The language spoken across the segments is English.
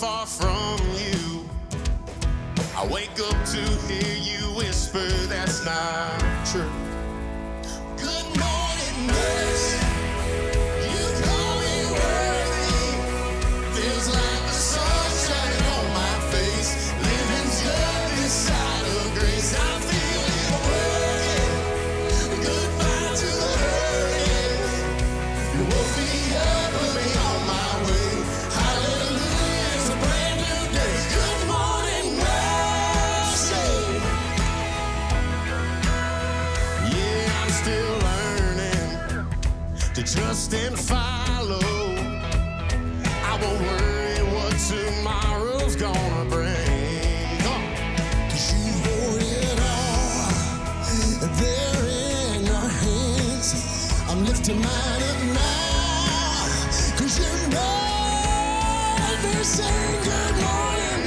far from you, I wake up to hear you whisper that's not true. Still learning to trust and follow. I won't worry what tomorrow's gonna bring. On. Cause you hold it all there in your hands. I'm lifting mine up now. Cause you know they're saying good morning.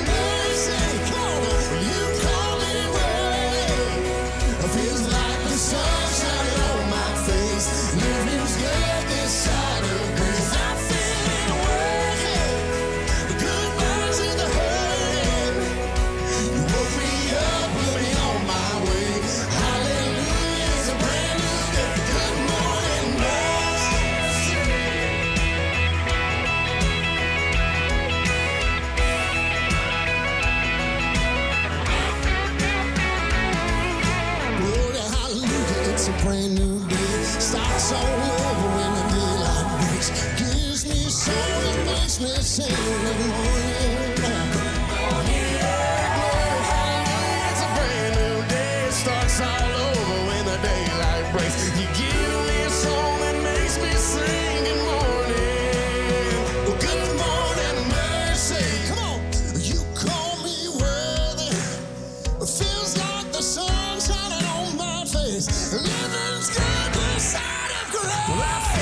A brand new day. Starts all over when the daylight breaks. Gives me soul, makes me sing. Struggle side of growth.